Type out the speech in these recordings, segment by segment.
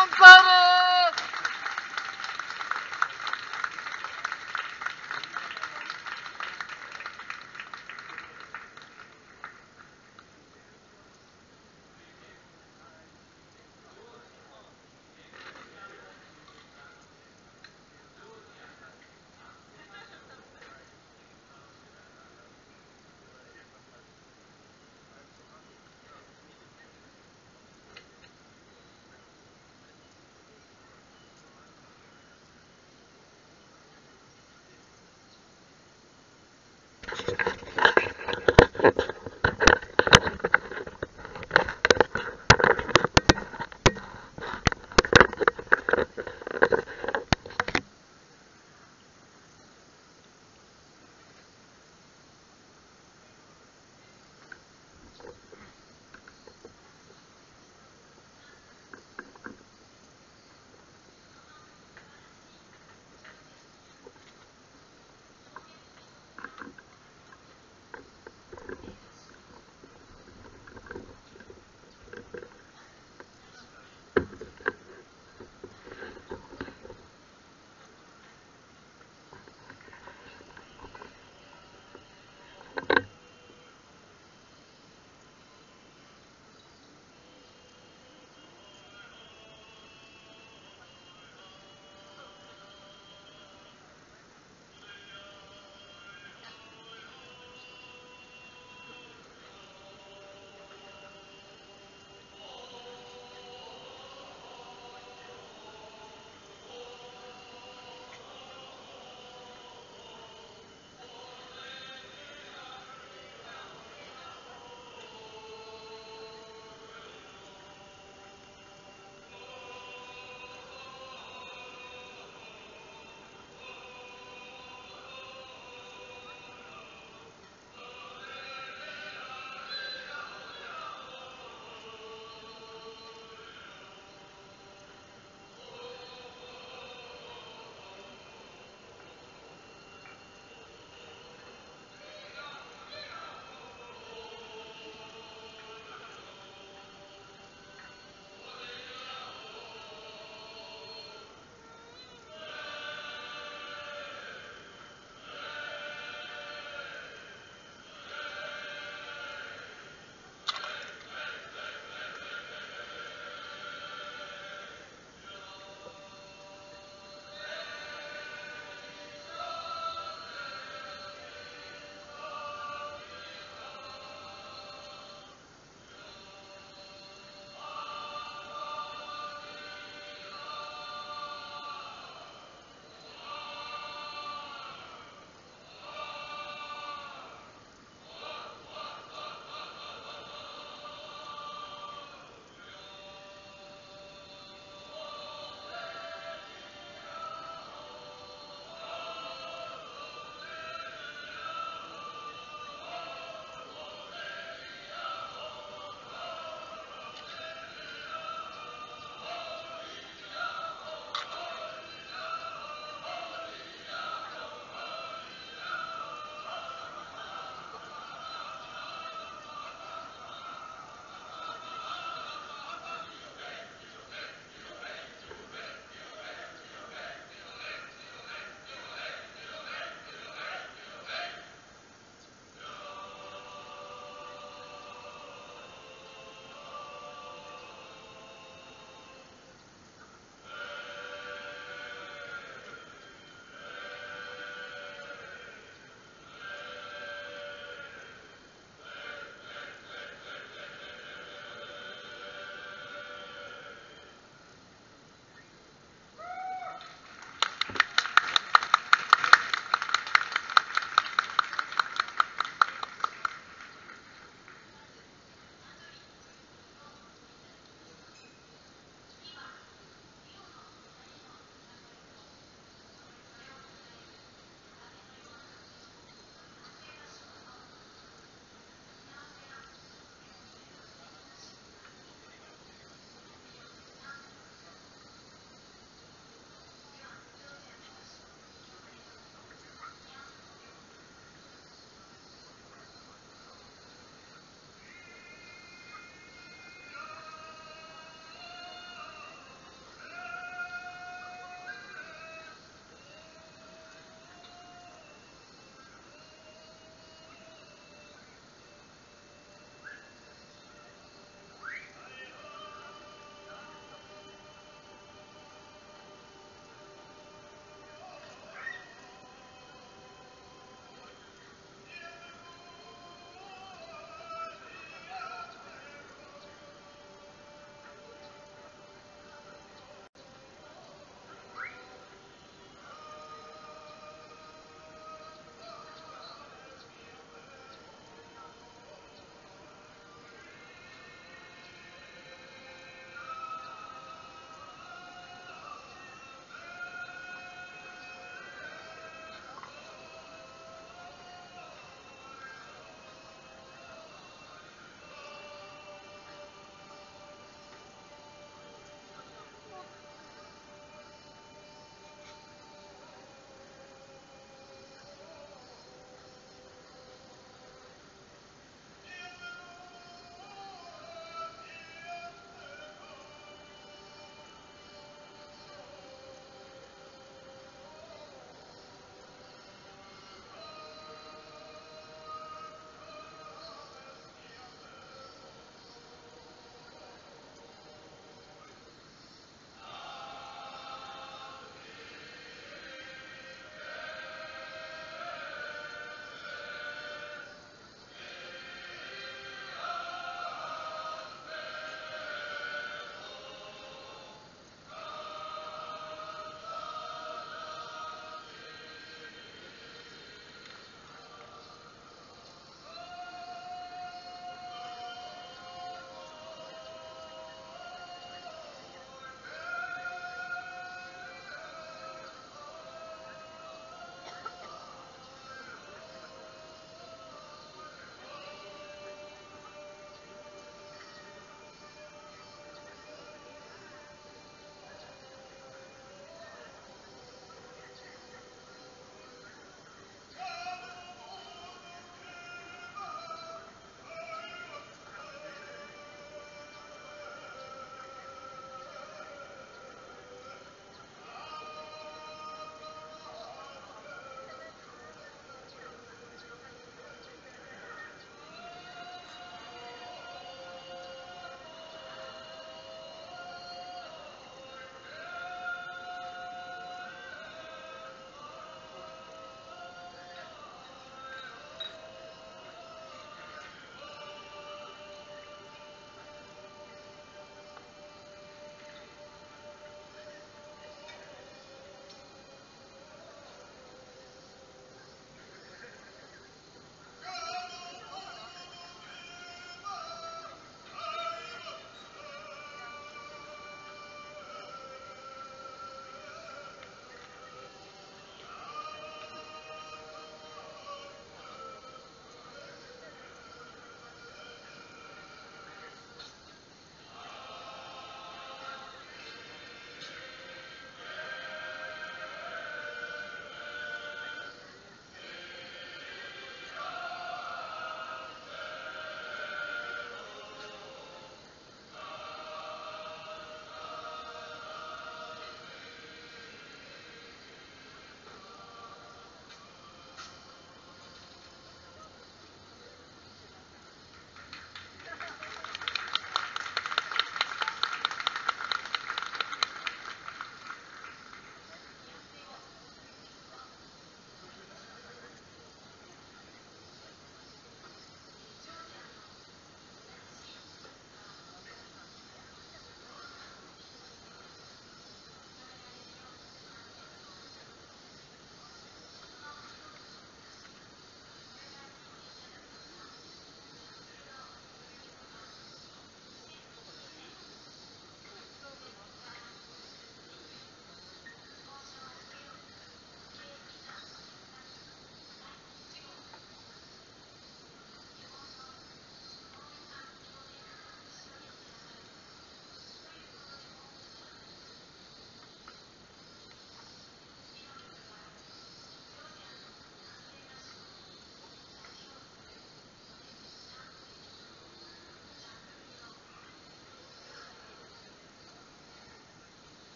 I'm better.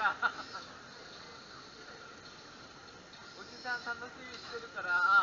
か。おじさん楽しみしてるから。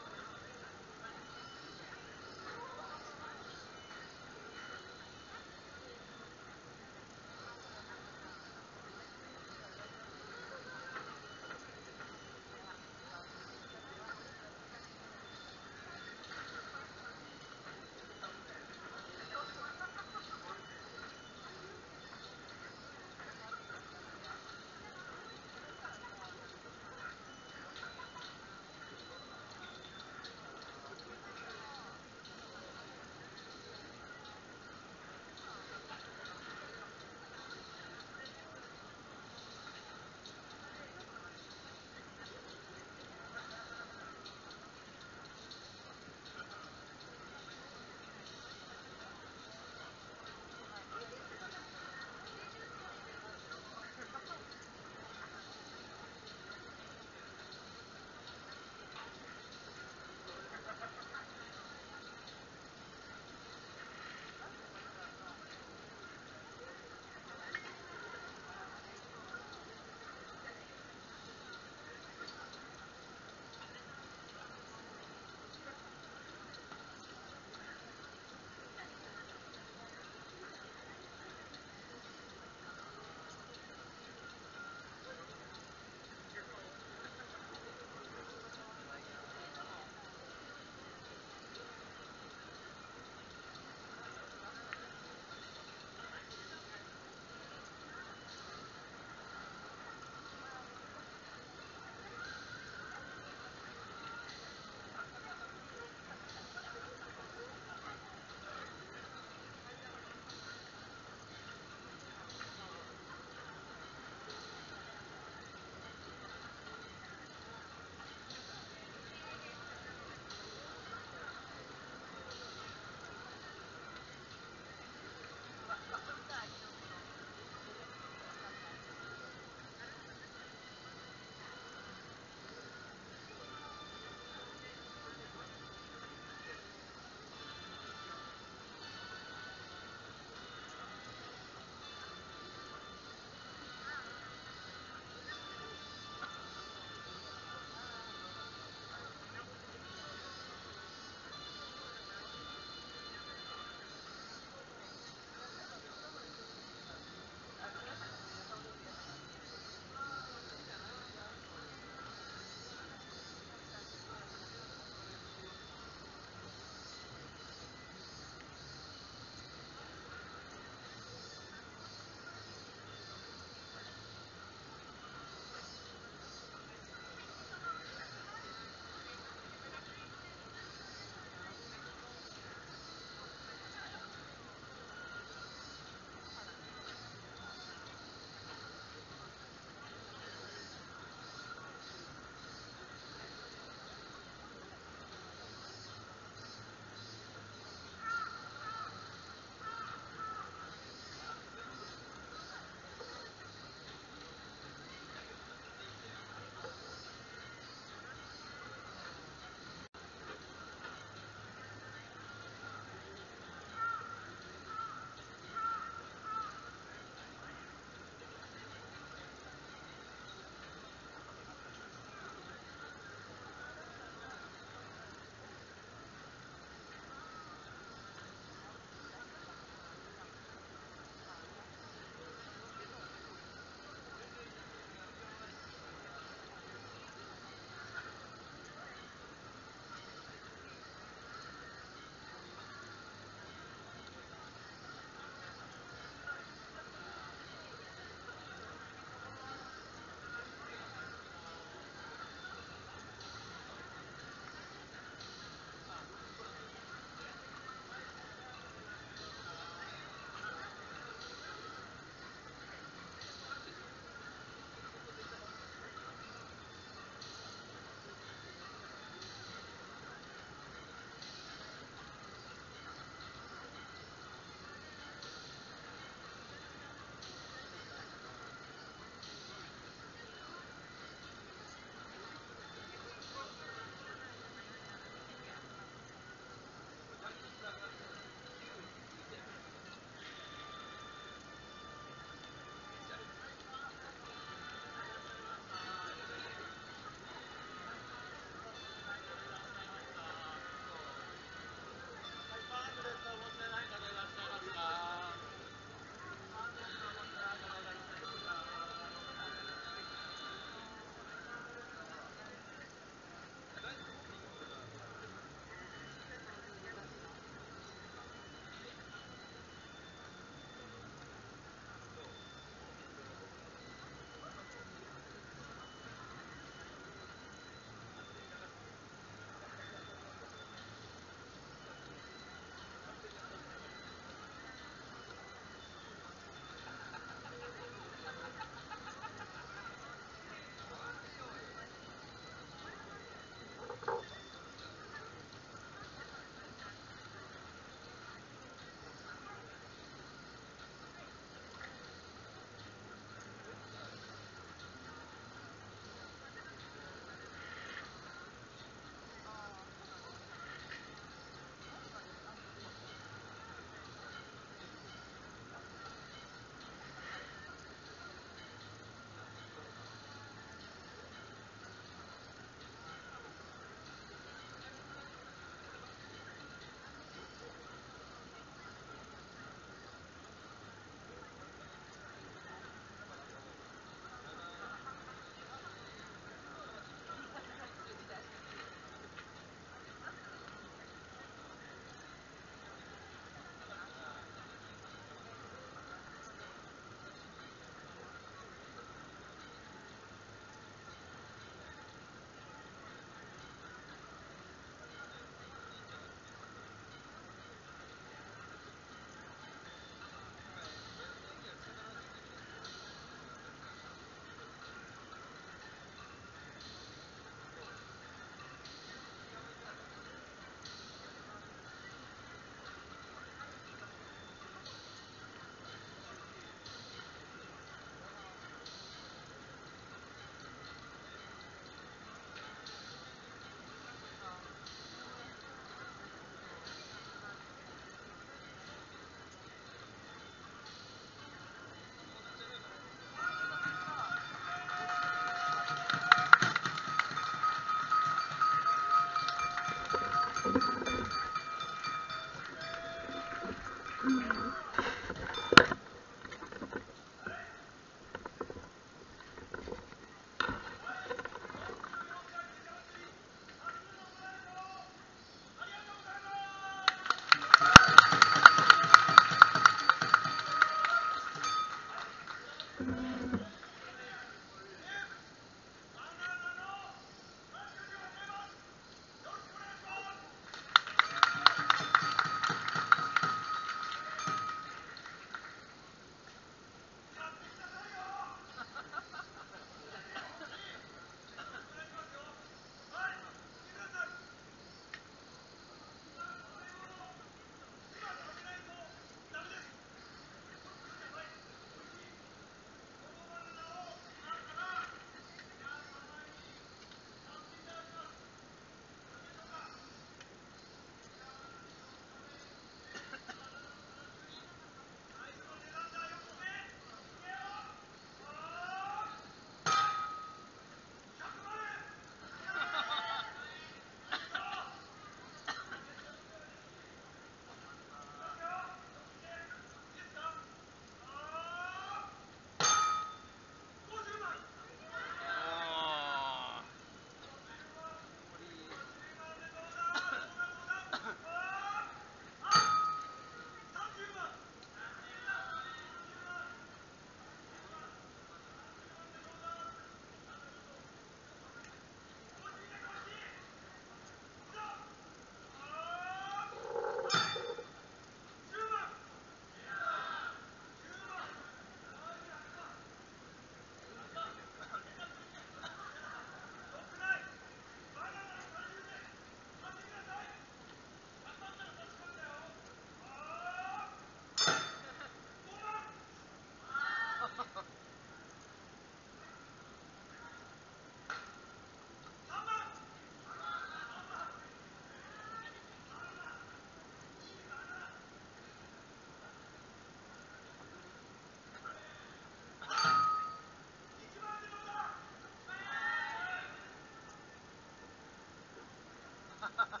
ha ha ha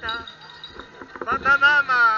ました。またまあ。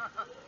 Ha ha ha.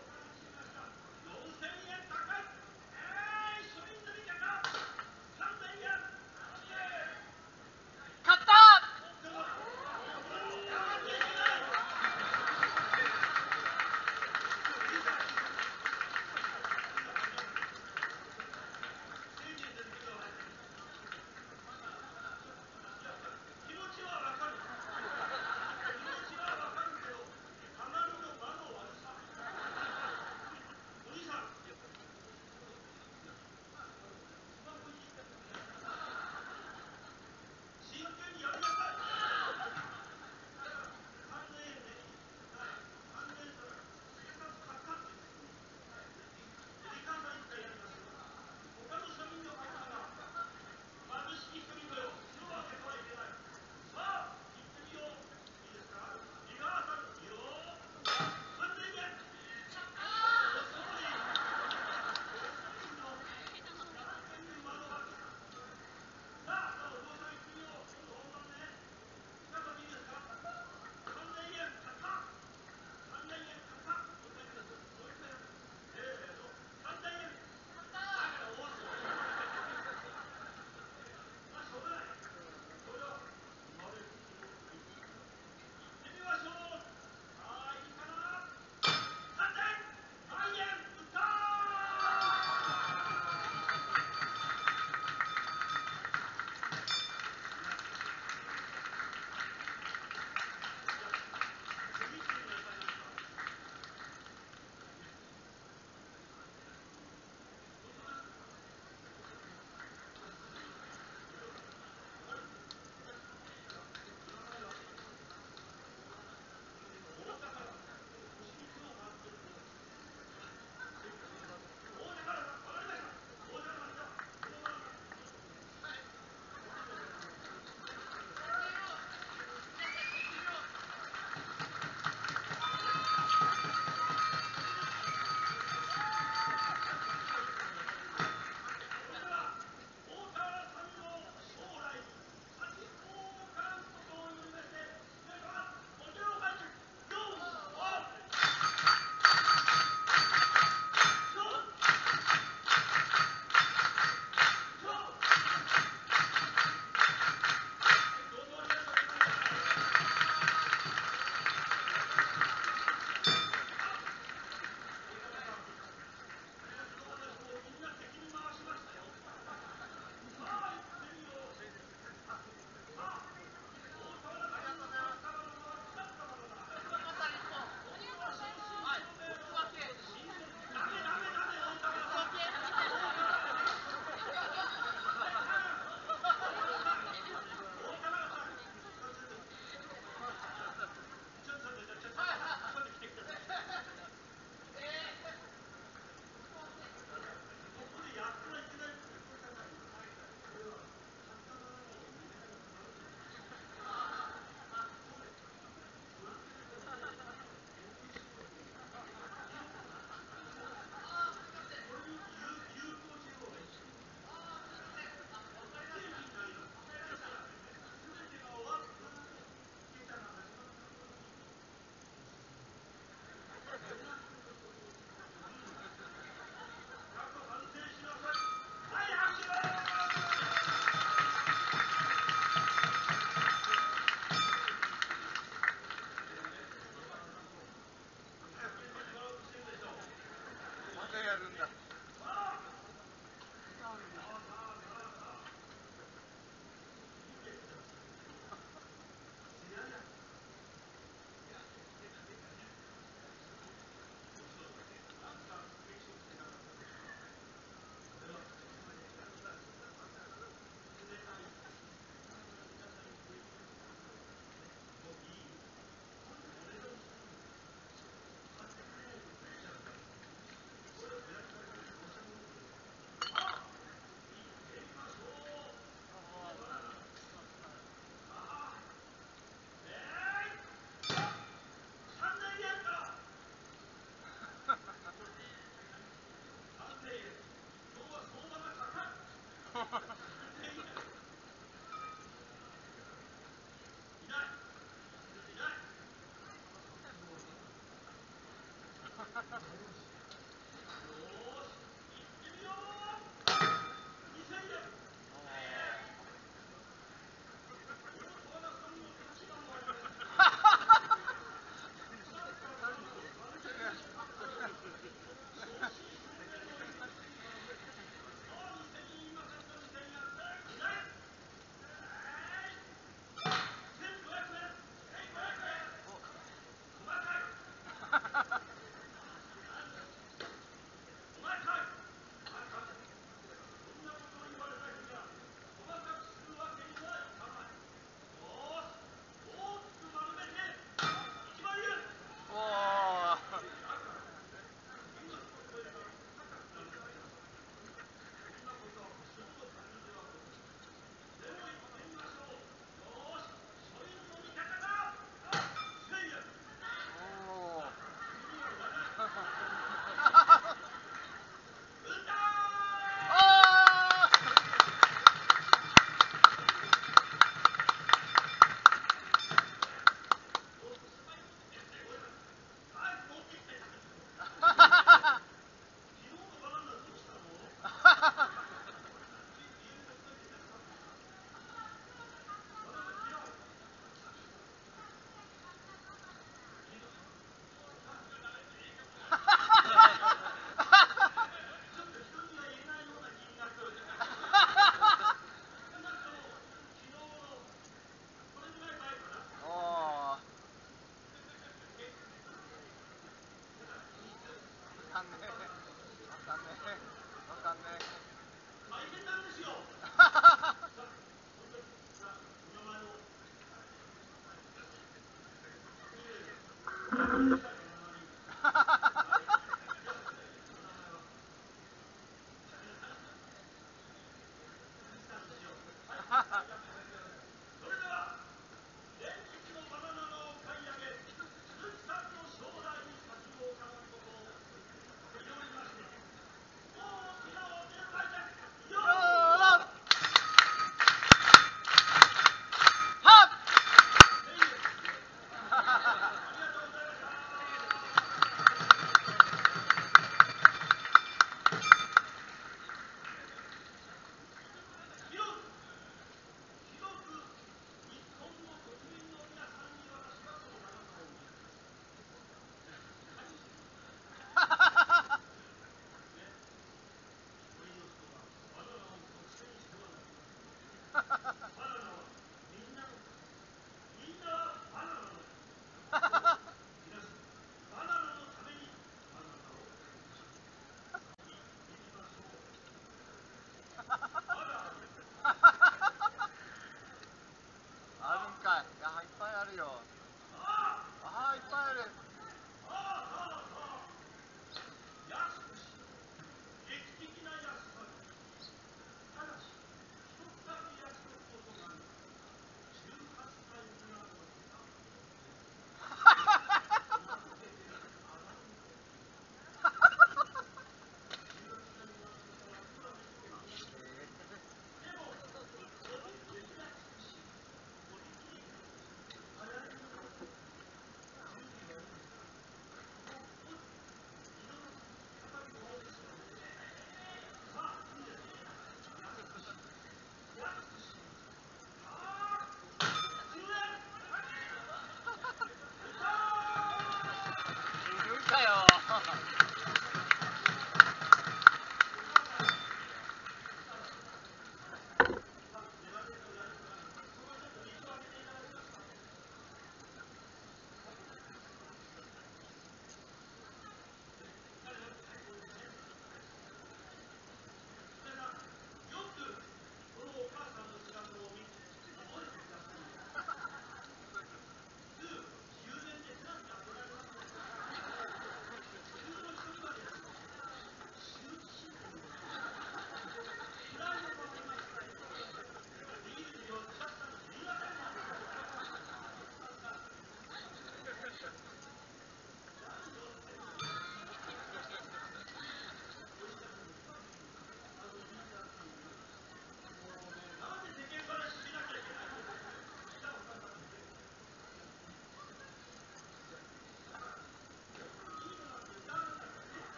哈哈哈